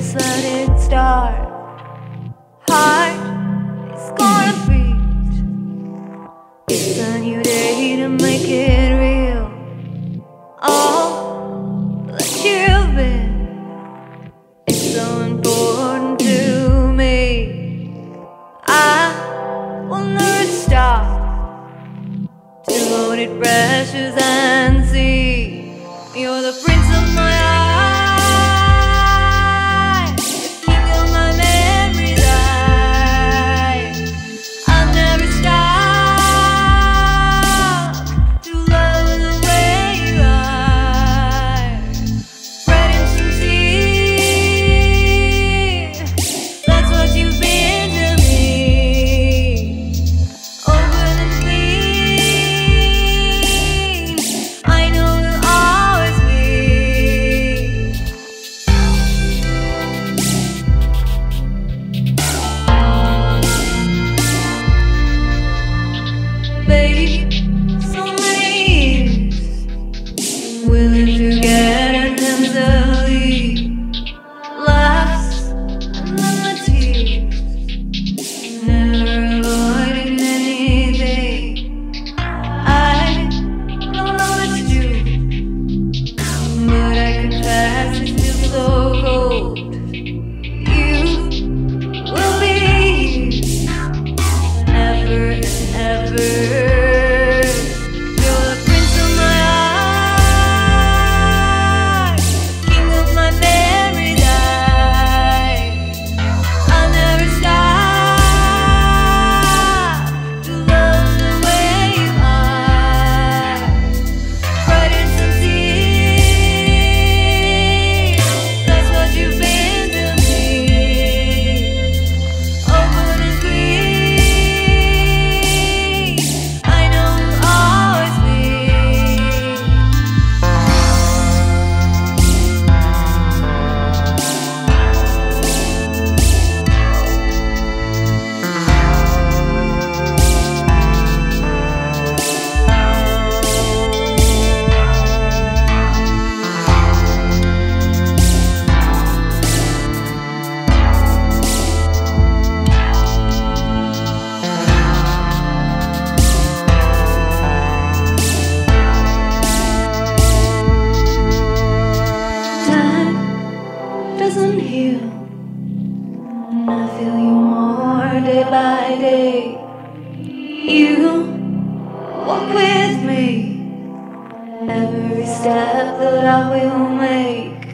please let it start. Heart is gonna beat. It's a new day to make it real. All that you've been is so important to me. I will never stop. Devoted precious and see you're the prince. ever. day by day. You walk with me every step that I will make.